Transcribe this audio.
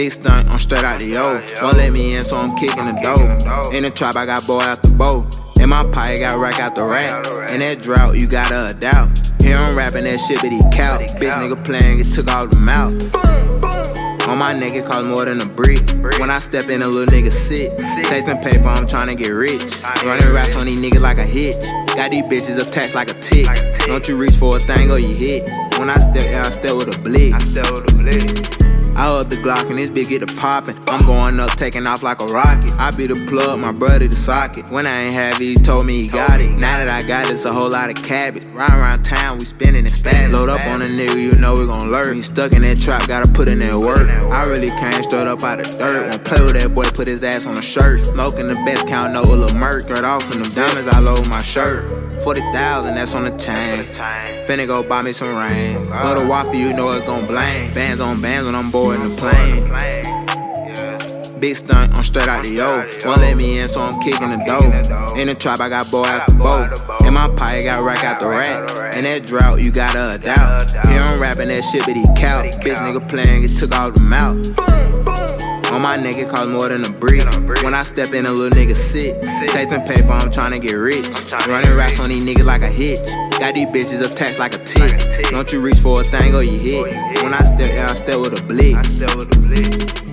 Big stunt, I'm straight out the O. Won't let me in, so I'm kicking the dough. In the trap, I got boy out the bow. In my pie, got rack out the rack. In that drought, you gotta adapt. Here I'm rapping that shit, but he cow. Bitch nigga playing, get took out the mouth. On my it cost more than a brick. When I step in, a little nigga sit. Tasting paper, I'm tryna get rich. Running raps on these niggas like a hitch. Got these bitches attached like a tick. Don't you reach for a thing or you hit. When I step, yeah, I step with a blick. I step with a blick. I up the Glock and this bitch get the poppin'. I'm going up, taking off like a rocket. I be the plug, my brother the socket. When I ain't have it, he told me he got it. Now that I got it, it's a whole lot of cabbage. Ride around town, we spinning and spaz. Load up on a nigga, you know we gon' lurk. You stuck in that trap, gotta put in that work. I really came straight up out of dirt. Won't play with that boy, put his ass on a shirt. Smoking the best count, no little murk. Skirt off from them diamonds I over my shirt. 40,000, that's on the chain. Finna go buy me some rain. Go to waffle, you know it's gon' blame. Bands on bands when I'm boarding the plane. Big stunt, I'm straight out the O. Won't let me in, so I'm kicking the dough. In the trap, I got boy out the bow. In my pie, got rack out the rack. In that drought, you gotta adapt. Here I'm rapping that shit, but he cow. Bitch nigga playing, get took out the mouth. On my neck, it cost more than a brick. When I step in, a little nigga sit. Tasting paper, I'm tryna get rich. Running raps on these niggas like a hitch. Got these bitches attached like a tick. Don't you reach for a thing or you hit. When I step, blick. I step with a blick.